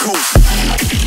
cool.